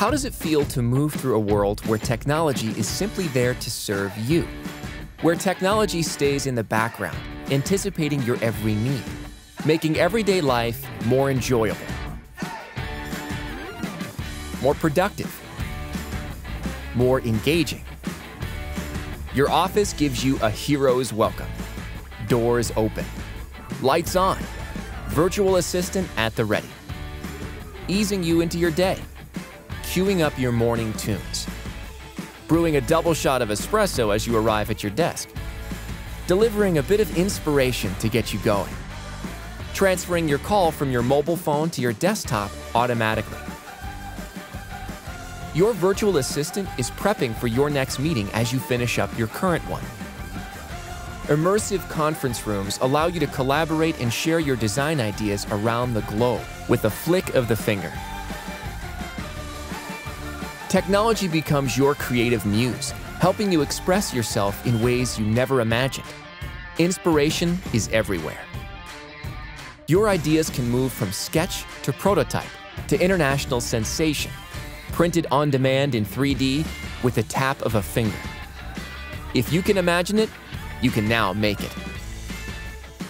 How does it feel to move through a world where technology is simply there to serve you? Where technology stays in the background, anticipating your every need, making everyday life more enjoyable, more productive, more engaging. Your office gives you a hero's welcome. Doors open, lights on, virtual assistant at the ready, easing you into your day, queuing up your morning tunes, brewing a double shot of espresso as you arrive at your desk, delivering a bit of inspiration to get you going, transferring your call from your mobile phone to your desktop automatically. Your virtual assistant is prepping for your next meeting as you finish up your current one. Immersive conference rooms allow you to collaborate and share your design ideas around the globe with a flick of the finger. Technology becomes your creative muse, helping you express yourself in ways you never imagined. Inspiration is everywhere. Your ideas can move from sketch to prototype to international sensation, printed on demand in 3D with the tap of a finger. If you can imagine it, you can now make it.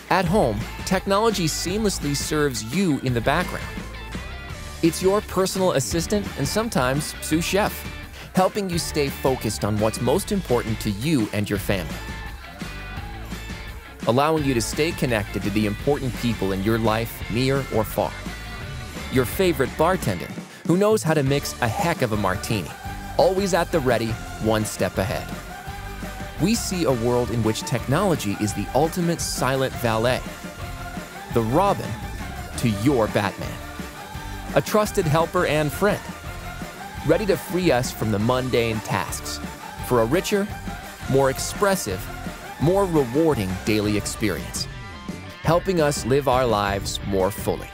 At home, technology seamlessly serves you in the background. It's your personal assistant and sometimes sous chef, helping you stay focused on what's most important to you and your family. Allowing you to stay connected to the important people in your life, near or far. Your favorite bartender, who knows how to mix a heck of a martini, always at the ready, one step ahead. We see a world in which technology is the ultimate silent valet, the Robin to your Batman, a trusted helper and friend, ready to free us from the mundane tasks for a richer, more expressive, more rewarding daily experience, helping us live our lives more fully.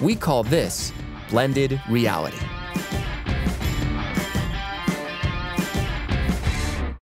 We call this blended reality.